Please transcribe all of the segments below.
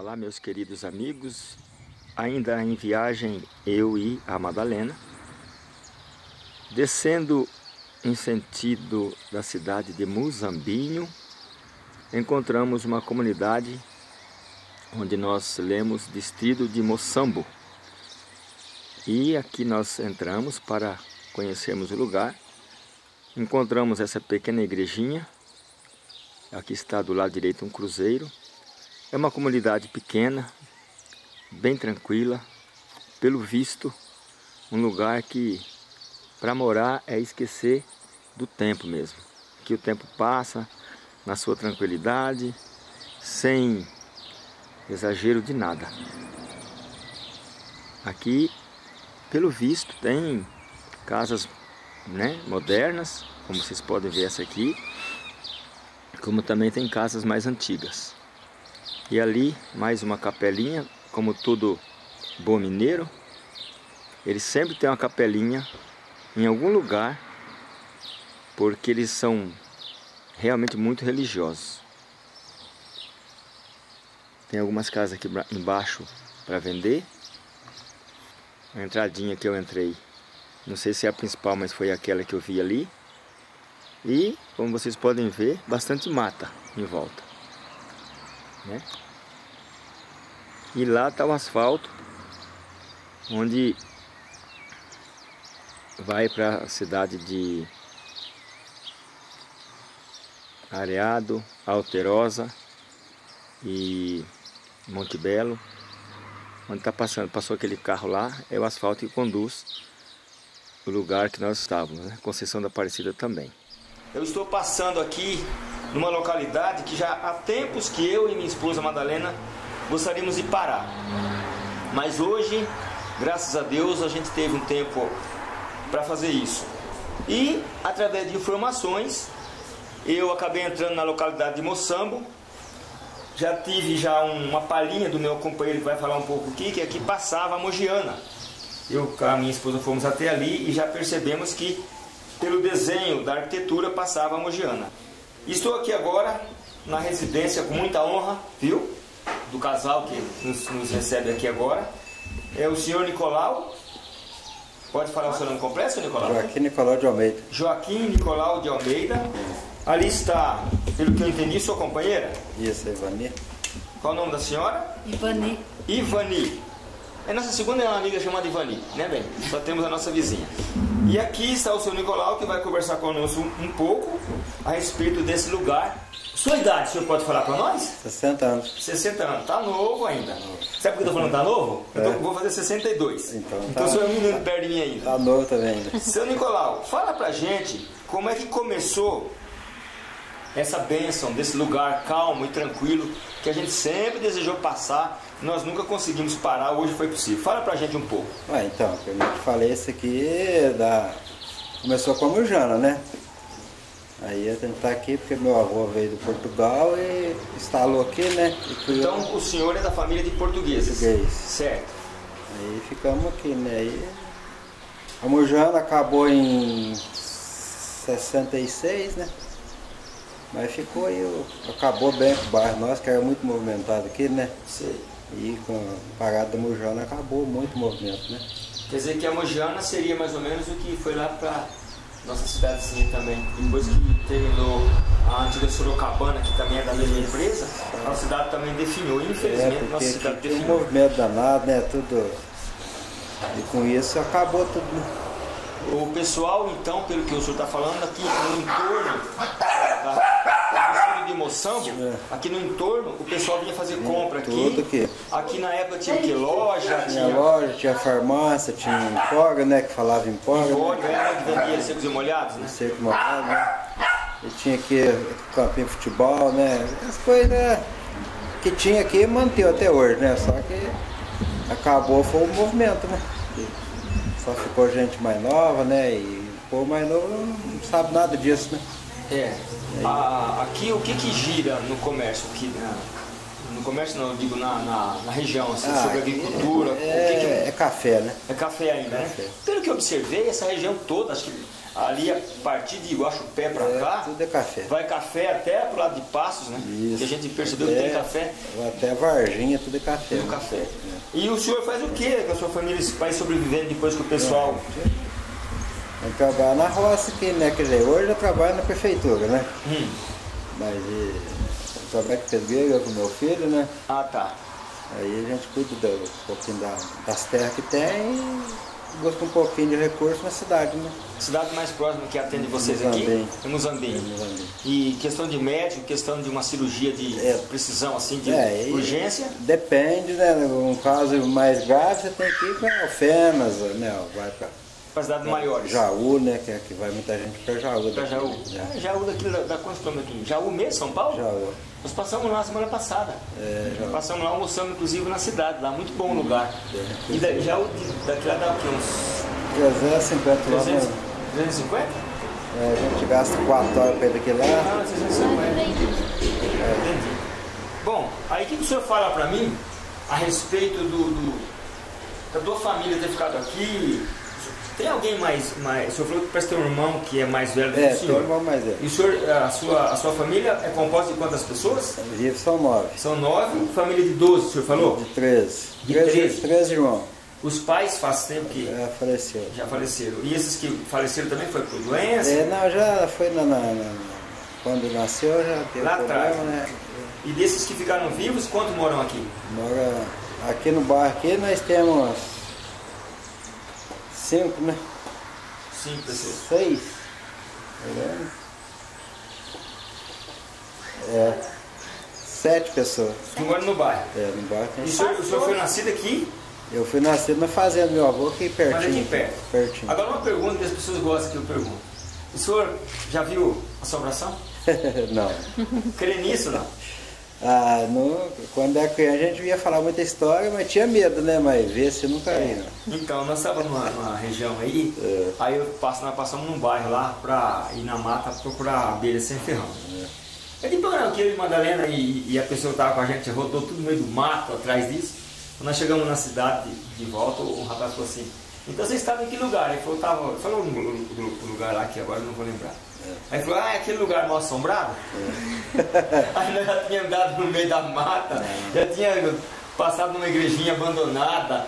Olá, meus queridos amigos. Ainda em viagem, eu e a Madalena, descendo em sentido da cidade de Muzambinho, encontramos uma comunidade onde nós lemos distrito de Moçambo. E aqui nós entramos para conhecermos o lugar. Encontramos essa pequena igrejinha. Aqui está do lado direito um cruzeiro é uma comunidade pequena, bem tranquila, pelo visto, um lugar que para morar é esquecer do tempo mesmo. Que o tempo passa na sua tranquilidade, sem exagero de nada. Aqui, pelo visto, tem casas né, modernas, como vocês podem ver essa aqui, como também tem casas mais antigas. E ali mais uma capelinha, como todo bom mineiro, ele sempre tem uma capelinha em algum lugar, porque eles são realmente muito religiosos. Tem algumas casas aqui embaixo para vender. A entradinha que eu entrei, não sei se é a principal, mas foi aquela que eu vi ali. E, como vocês podem ver, bastante mata em volta. Né? E lá está o asfalto, onde vai para a cidade de Areado, Alterosa e Monte Belo. Onde está passando, passou aquele carro lá, é o asfalto que conduz o lugar que nós estávamos, né? Conceição da Aparecida também. Eu estou passando aqui numa localidade que já há tempos que eu e minha esposa Madalena gostaríamos de parar. Mas hoje, graças a Deus, a gente teve um tempo para fazer isso. E através de informações, eu acabei entrando na localidade de Moçambo. Já tive já uma palhinha do meu companheiro que vai falar um pouco aqui, que aqui passava a Mogiana. Eu com a minha esposa fomos até ali e já percebemos que pelo desenho da arquitetura passava a Mogiana. Estou aqui agora na residência com muita honra, viu? do casal que nos, nos, recebe aqui agora. É o senhor Nicolau. Pode falar o seu nome completo, senhor Nicolau? Joaquim Nicolau de Almeida. Joaquim Nicolau de Almeida. Ali está, pelo que eu entendi, sua companheira? Isso, Ivani. Qual o nome da senhora? Ivani. Ivani. É nossa segunda amiga chamada Ivani, né, bem? Só temos a nossa vizinha. E aqui está o seu Nicolau que vai conversar conosco um, pouco a respeito desse lugar sua idade, o senhor pode falar para nós? 60 anos. 60 anos, tá novo ainda. Sabe por que eu tô falando tá novo? É. Eu tô, vou fazer 62. Então, então tá, o senhor é um menino perto de mim ainda. Tá novo também ainda. Seu Nicolau, fala pra gente como é que começou essa bênção desse lugar calmo e tranquilo que a gente sempre desejou passar, nós nunca conseguimos parar, hoje foi possível. Fala pra gente um pouco. Ué, então, como eu falei, esse aqui é da... começou com a Mujana, né? Aí a gente está aqui porque meu avô veio de Portugal e instalou aqui, né? Então o senhor é da família de portugueses? Português. Certo. Aí ficamos aqui, né? Aí a Mujana acabou em 66, né? Mas ficou aí, acabou bem com o bairro nosso, que era muito movimentado aqui, né? Sim. E com a parada da Mujana acabou muito movimento, né? Quer dizer que a Mujana seria mais ou menos o que foi lá para nossa cidadezinha também. Depois que terminou a antiga Sorocabana, que também é da mesma empresa, a cidade também definiu. Infelizmente, é, nossa cidade definiu. um movimento danado, né? Tudo. E com isso acabou tudo. Né? O pessoal, então, pelo que o senhor está falando, aqui no entorno da, de Moçambo, é. aqui no entorno, o pessoal vinha fazer compra aqui. aqui. Aqui na época tinha que loja? Tinha, tinha, loja, tinha farmácia, tinha empolga, né? Que falava empolga. Empolga, né? era onde vendia secos e molhados, né? E né? E tinha aqui campinho de futebol, né? As coisas que tinha aqui manteve até hoje, né? Só que acabou foi o movimento, né? Só ficou gente mais nova, né? E o povo mais novo não sabe nada disso, né? É. A, aqui o que que gira no comércio? Aqui, né? No comércio não, eu digo na, na, na região, assim, ah, sobre agricultura. É, que que... é café, né? É café ainda, Café. né? Pelo que eu observei, essa região toda, acho que ali a partir de Iguaxupé pra É, cá, tudo é café. vai café até pro lado de Passos, né? Isso. Que a gente percebeu que tem café. Até Varginha, tudo é café. Tem o né? café. E o senhor faz o quê com a sua família vai sobrevivendo depois que o pessoal. Eu trabalho na roça aqui, né? Quer dizer, hoje eu trabalho na prefeitura, né? Hum. Mas e, eu trabalho com pedreiro, eu com meu filho, né? Ah, tá. Aí a gente cuida do, um pouquinho da- das terras que tem e busca um pouquinho de recurso na cidade, né? Cidade mais próxima que atende vocês aqui Muzambinho. é Muzambinho. Muzambinho. E questão de médico, questão de uma cirurgia de É. precisão, assim, de É, urgência. Depende, né? Um caso mais grave, você tem que ir para Alfenas, né? Vai para Para cidades maiores. Jaú, né? Que, é que vai muita gente para Jaú. Daqui, Jaú. né? É, Jaú daqui da, da quantos quilômetros? Jaú mesmo, São Paulo? Jaú. Nós passamos lá semana passada. É, Jaú. Passamos lá almoçando, inclusive, na cidade, lá, muito bom o lugar. É. E da, Jaú, de- daqui lá dá o quê? Uns 350 300, quilômetros. 350? É, a gente gasta 4 horas para ir daqui lá. Ah, 350. Entendi. Bom, aí o que o senhor fala para mim a respeito do, do- da tua família ter ficado aqui? Tem alguém mais, mais. O senhor falou que parece ter um irmão que é mais velho do que É, o senhor. irmão mais E velho. o senhor, a sua, a sua família é composta de quantas pessoas? Vive são nove. São nove, família de 12, o senhor falou? De 13. De 13, 13. 13 irmãos. Os pais faz tempo que Já faleceu. já faleceram. E esses que faleceram também foi por doença? É, não, já foi na, na- na- quando nasceu, já teve Lá problema, atrás. né? E desses que ficaram vivos, quantos moram aqui? Mora aqui no bairro aqui nós temos cinco, né? Cinco pessoas. Seis. Tá vendo? É. Sete pessoas. Que moram no bairro. É, no bairro tem E o senhor, o senhor foi nascido aqui? Eu fui nascido na fazenda do meu avô aqui pertinho. Mas aqui perto. Pertinho. Agora uma pergunta que as pessoas gostam que eu pergunto. O senhor já viu assombração? não. Crê nisso não? Ah, no, quando era criança a gente via falar muita história, mas tinha medo, né? Mas ver se nunca vi, não. Então, nós estávamos numa, numa região aí, É. aí eu passo, nós passamos num bairro lá pra ir na mata procurar abelha sem ferrão. É. Eu de programa que eu e Madalena e, e a pessoa que estava com a gente rodou tudo no meio do mato atrás disso. Quando nós chegamos na cidade de, de volta, o rapaz falou assim, então vocês estavam em que lugar? Ele falou, tava, falou no lugar lá que agora eu não vou lembrar. Aí falou, ah, é aquele lugar mal assombrado? Aí nós já tínhamos andado no meio da mata, já tinha passado numa igrejinha abandonada.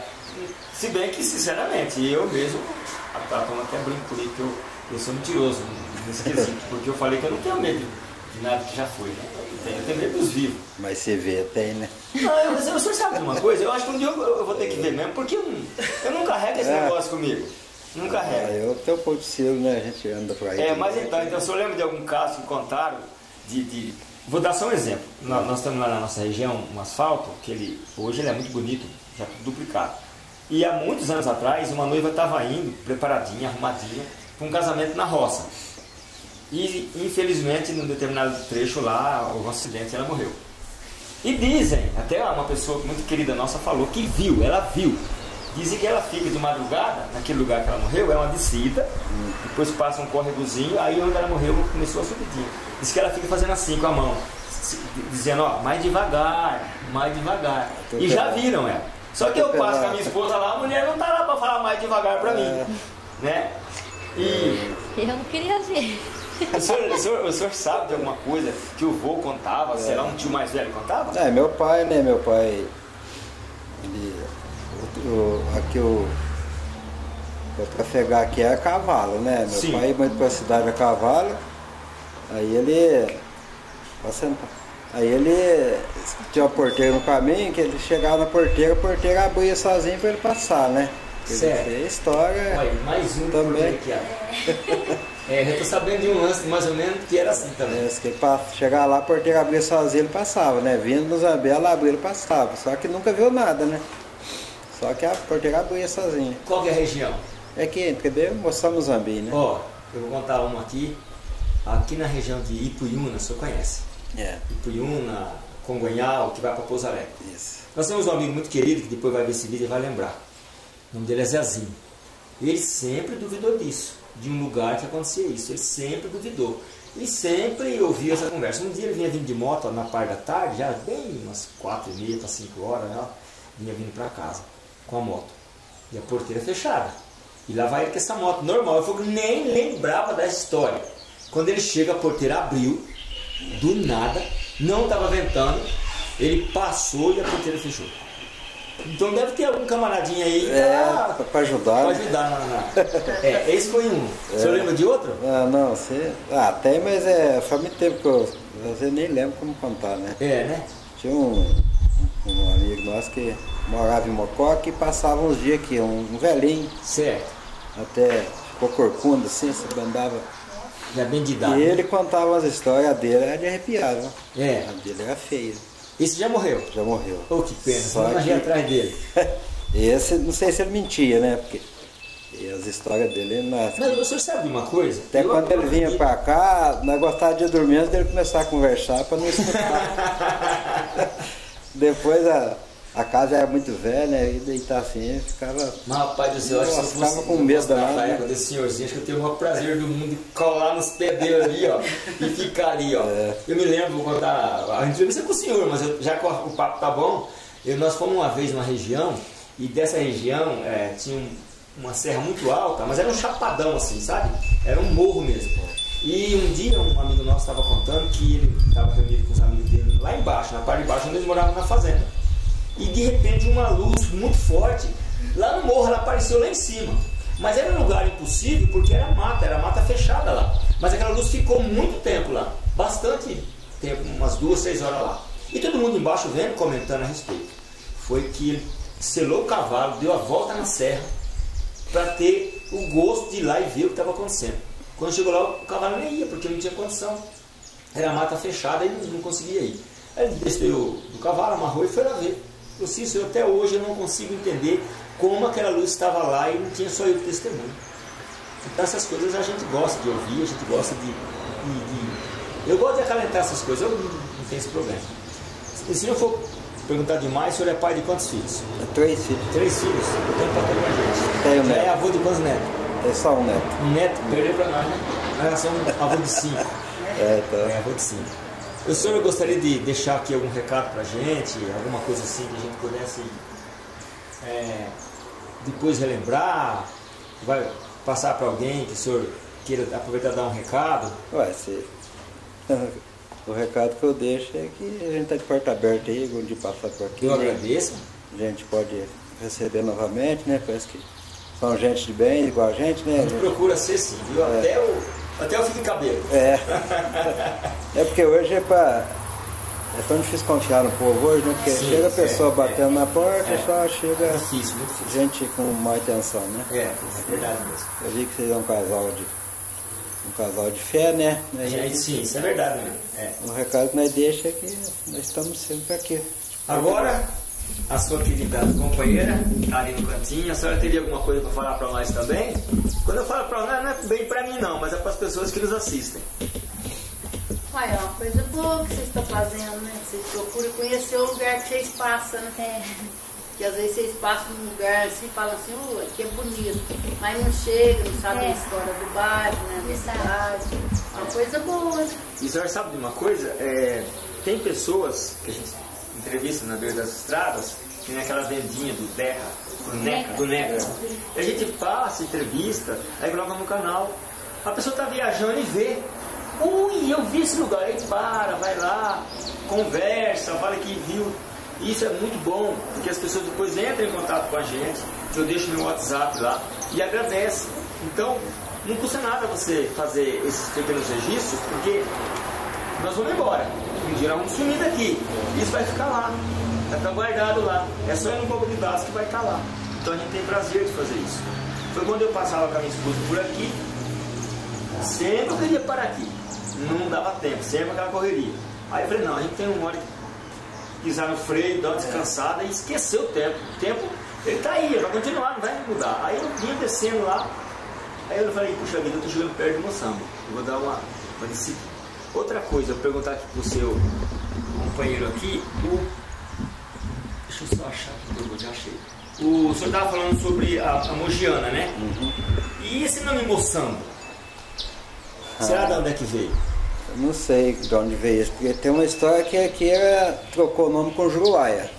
Se bem que, sinceramente, eu mesmo, a Tatona até brinco isso, que eu, eu sou mentiroso nesse quesito, porque eu falei que eu não tenho medo de nada que já foi, né? Eu tenho, medo dos vivos. Mas você vê, tem, né? Não, eu, mas o senhor sabe de uma coisa? Eu acho que um dia eu, eu vou ter que ver mesmo, porque eu, não- eu não carrego esse É. negócio comigo. Não Ah, carrego. eu tenho um pouco de selo, né? A gente anda por aí. É, mas então, então, o senhor lembra de algum caso que contaram de, de- Vou dar só um exemplo. Nós, nós estamos lá na nossa região, um asfalto, que ele, hoje ele é muito bonito, já tudo duplicado. E há muitos anos atrás, uma noiva estava indo, preparadinha, arrumadinha, para um casamento na roça. E, infelizmente, num determinado trecho lá, houve um acidente e ela morreu. E dizem, até uma pessoa muito querida nossa falou que viu, ela viu. Dizem que ela fica de madrugada, naquele lugar que ela morreu, é uma descida, depois passa um córregozinho, aí onde ela morreu começou a subidinha. Diz que ela fica fazendo assim com a mão, dizendo, ó, mais devagar, mais devagar. E já viram ela. Só que eu passo com a minha esposa lá, a mulher não tá lá pra falar mais devagar pra mim. Né? E Eu não queria ver. o senhor, o, senhor, o senhor sabe de alguma coisa que o vô contava, sei lá, um tio mais velho contava? É, meu pai, né? Meu pai. Ele, o, o- aqui o. O trafegar aqui é a cavalo, né? Meu Sim. pai ia muito pra cidade a cavalo. Aí ele. Aí ele tinha uma porteira no caminho, que ele chegava na porteira, a porteira abria sozinho pra ele passar, né? Certo. é história. Olha, mais um Também. aqui. É, eu tô sabendo de um lance mais ou menos que era assim também. É, que chegava lá, a porteira abria sozinho, ele passava, né? Vindo no Zambé, ela abria, ele passava. Só que nunca viu nada, né? Só que a porteira abria sozinha. Qual que é a região? É que entendeu? Mostramos Zambi, né? Ó, eu vou contar uma aqui. Aqui na região de o senhor conhece? É, Ipuiuna, Congonhal, que vai para Pouso Alegre. isso. Nós temos um amigo muito querido que depois vai ver esse vídeo e vai lembrar. O nome dele é Zezinho. Ele sempre duvidou disso, de um lugar que acontecia isso. Ele sempre duvidou. E sempre ouvia essa conversa. Um dia ele vinha vindo de moto na parte da tarde, já bem umas quatro e meia para 5 horas, né? vinha vindo para casa com a moto. E a porteira fechada. E lá vai ele com essa moto normal. Eu falei, nem lembrava dessa história. Quando ele chega, a porteira abriu, do nada, não estava ventando, ele passou e a porteira fechou. Então deve ter algum camaradinha aí É, pra ajudar. pra né? ajudar na, na- É, esse foi um. O senhor lembra de outro? Ah, não, você. Ah, tem, mas é. Faz muito tempo que eu. Você nem lembra como contar, né? É, né? Tinha um, um amigo nosso que morava em Mococa e passava uns dias aqui, um, um velhinho, Certo. até ficou corcunda assim, se andava. Já bem de idade. E ele contava as histórias dele, era de arrepiar, né? É. A dele era feia, Esse já morreu. já morreu. Oh, que pena. Só que- atrás dele. Esse, não sei se ele mentia, né? Porque e as histórias dele, né? Mas o senhor sabe de uma coisa? Até Eu quando ele vinha pra cá, nós gostávamos de dormir antes dele começar a conversar pra não escutar. Depois a, a casa era muito velha e deitar assim, ficava. Mas rapaz do céu, acho que se fosse com medo da danado, né? desse senhorzinho, acho que eu tenho o maior prazer do mundo de colar nos pés dele ali, ó, e ficar ali, ó. É. Eu me lembro, vou contar, a entrevista com o senhor, mas eu- já que o papo tá bom, eu, nós fomos uma vez numa região, e dessa região é, tinha um- uma serra muito alta, mas era um chapadão assim, sabe? Era um morro mesmo. E um dia um amigo nosso estava contando que ele estava reunido com os amigos dele lá embaixo, na parte de baixo, onde eles moravam na fazenda. E de repente uma luz muito forte, lá no morro ela apareceu lá em cima. Mas era um lugar impossível porque era mata, era mata fechada lá. Mas aquela luz ficou muito tempo lá, bastante tempo, umas duas, três horas lá. E todo mundo embaixo vendo, comentando a respeito. Foi que ele selou o cavalo, deu a volta na serra para ter o gosto de ir lá e ver o que estava acontecendo. Quando chegou lá, o cavalo nem ia, porque não tinha condição. Era mata fechada e não, não conseguia ir. Aí ele desceu do cavalo, amarrou e foi lá ver. Eu senhor, até hoje eu não consigo entender como aquela luz estava lá e não tinha só eu de testemunho. Então essas coisas a gente gosta de ouvir, a gente gosta de. de- de- Eu gosto de acalentar essas coisas, eu não, não tenho esse problema. E se não for perguntar demais, o senhor é pai de quantos filhos? É três filhos. Três filhos? Eu tenho ter com a gente. Tenho Já é neto. avô de quantos netos? É só um neto. Um neto, perdeu pra nós, né? Nós somos avô de cinco. É, tá. É, avô de cinco. O senhor gostaria de deixar aqui algum recado pra gente, alguma coisa assim que a gente pudesse é, depois relembrar? Vai passar para alguém que o senhor queira aproveitar e dar um recado? Ué, se... O recado que eu deixo é que a gente tá de porta aberta aí, algum dia passar por aqui. Eu né? agradeço. A gente pode receber novamente, né? Parece que são gente de bem, igual a gente, né? A gente procura ser sim, viu? Até, o, até o fim de cabelo. É. É porque hoje é pra. É tão difícil confiar no povo hoje, né? Porque Sim, chega a é, pessoa é. batendo na porta, É. só chega É difícil, muito difícil. gente com má intenção, né? É, é verdade mesmo. Eu vi que vocês é um casal de. um casal de fé, né? A gente, sim, isso é verdade mesmo. É. O recado que nós deixamos é que nós estamos sempre aqui. Agora, a sua querida companheira, ali no cantinho, a senhora teria alguma coisa para falar para nós também? Quando eu falo para nós, não é bem para mim não, mas é para as pessoas que nos assistem. Uai, é uma coisa boa que vocês estão fazendo, né? Vocês procuram conhecer o lugar que vocês passam, né? Que às vezes vocês passam num lugar assim e falam assim, uh, aqui é bonito. Mas não chega, não sabe É. a história do bairro, né? Da cidade. É uma coisa boa. né? E a senhora sabe de uma coisa? É, tem pessoas que a gente entrevista na beira das estradas, tem aquela vendinha do Terra, do Neca, do Neca. E a gente passa, entrevista, aí coloca no canal. A pessoa está viajando e vê. Ui, eu vi esse lugar. Aí para, vai lá, conversa, fala que viu. Isso é muito bom, porque as pessoas depois entram em contato com a gente. Eu deixo meu WhatsApp lá e agradece. Então, não custa nada você fazer esses pequenos registros, porque nós vamos embora. Um dia nós vamos sumir daqui. Isso vai ficar lá. Ficar guardado lá. É só ir no banco de dados que vai estar lá. Então a gente tem prazer de fazer isso. Foi quando eu passava com a minha esposa por aqui, sempre eu queria parar aqui. Não dava tempo, sempre aquela correria. Aí eu falei, não, a gente tem uma hora de pisar no freio, dar uma descansada e esquecer o tempo. O tempo, ele tá aí, vai continuar, não vai mudar. Aí eu vinha descendo lá, aí eu falei, puxa vida, eu tô chegando perto de Moçambo. Eu vou dar uma, uma descida. Outra coisa, eu perguntar aqui pro seu companheiro aqui, o. Deixa eu só achar aqui, já achei. O senhor estava falando sobre a, a Mogiana, né? E esse nome Moçambo? Será de onde é que veio? Eu não sei de onde veio isso, porque tem uma história que aqui era, trocou o nome com Juruáia.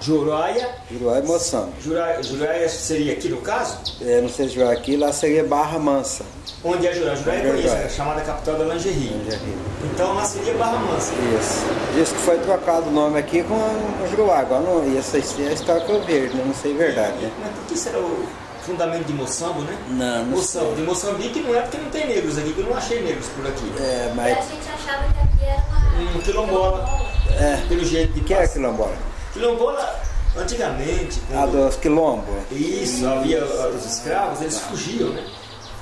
Juraia. Juruá e Moçambo. Juraia, Juraia seria aqui no caso? É, não sei se Juruá aqui, lá seria Barra Mansa. Onde é Juraia? Juraia é Juraia? é chamada capital da lingerie. Lingerie. Então lá seria Barra Mansa. Isso. Diz que foi trocado o nome aqui com o Juruá. Agora não, e essa é a história que eu vejo, né? não sei a verdade. Né? Mas por que será o fundamento de Moçambo, né? Não, não Moçambo. De Moçambique não é porque não tem negros aqui, que eu não achei negros por aqui. É, A mas gente achava que aqui era uma. Um quilombola, É. pelo jeito de que é quilombola? Quilombola, antigamente, Ah, quando dos quilombos. isso, havia uh, os escravos, eles fugiam, né?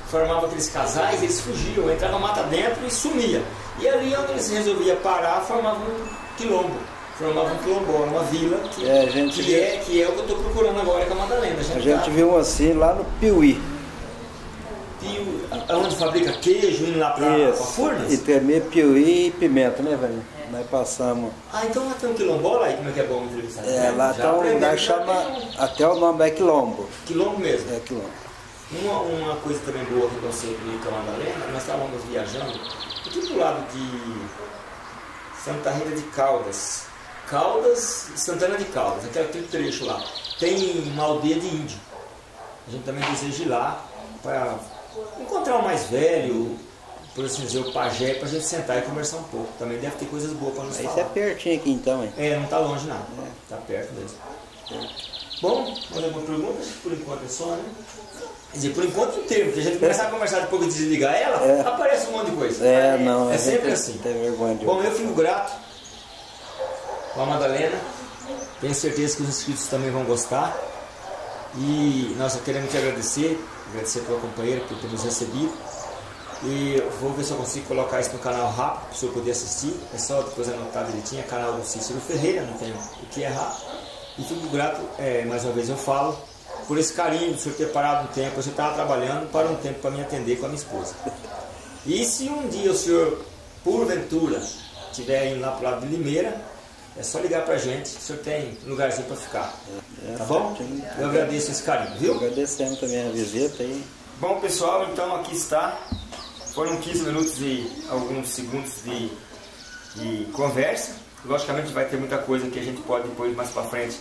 Formavam aqueles casais, eles fugiam, entravam mata dentro e sumia. E ali onde eles resolviam parar, formavam um quilombo. Formavam um quilombola, uma vila, que É, a gente que vê- é, que é o que eu estou procurando agora com a Madalena. A tá- gente viu um assim lá no Piuí. Pio, onde fabrica queijo, indo lá para. Furnas? E tremer Piuí e pimenta, né, velho? Nós passamos. Ah, então lá tem um quilombola aí, como é que é bom entrevistar? É, lá Já tá um lugar chama. Até o nome é quilombo. Quilombo mesmo. É quilombo. Uma, uma coisa também boa que eu consigo com a Madalena, nós estávamos viajando aqui do lado de Santa Rita de Caldas. Caldas, Santana de Caldas, aquele, aquele trecho lá. Tem uma aldeia de índio. A gente também deseja ir lá para encontrar o mais velho, por assim dizer, o pajé, para a gente sentar e conversar um pouco. Também deve ter coisas boas para nos Isso falar. é pertinho aqui então, hein? É, não está longe nada. Está perto mesmo. Bom, mais alguma pergunta? Por enquanto é só, né? Quer dizer, por enquanto inteiro, porque a gente começar a conversar depois que desligar ela, É. aparece um monte de coisa. É, não. É sempre assim. Tem vergonha de. Bom, eu fico grato com a Madalena. Tenho certeza que os inscritos também vão gostar. E nós só queremos te agradecer, agradecer pela companheira por ter nos recebido. E vou ver se eu consigo colocar isso no canal rápido, para o senhor poder assistir. É só depois anotar direitinho, é canal do Cícero Ferreira, não tem o que errar. E fico grato, é, mais uma vez eu falo, por esse carinho do senhor ter parado um tempo. Eu já estava trabalhando, para um tempo para me atender com a minha esposa. E se um dia o senhor, porventura, estiver indo lá para o lado de Limeira, é só ligar para a gente, o senhor tem lugarzinho para ficar. É, Tá bom? certinho. Eu agradeço esse carinho, viu? Agradecemos também a visita aí. Bom pessoal, então aqui está. Foram 15 minutos e alguns segundos de, de conversa. Logicamente vai ter muita coisa que a gente pode depois mais para frente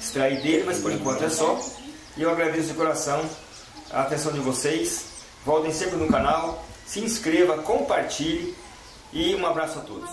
extrair dele, mas por enquanto é só. E eu agradeço de coração a atenção de vocês. Voltem sempre no canal, se inscreva, compartilhe e um abraço a todos.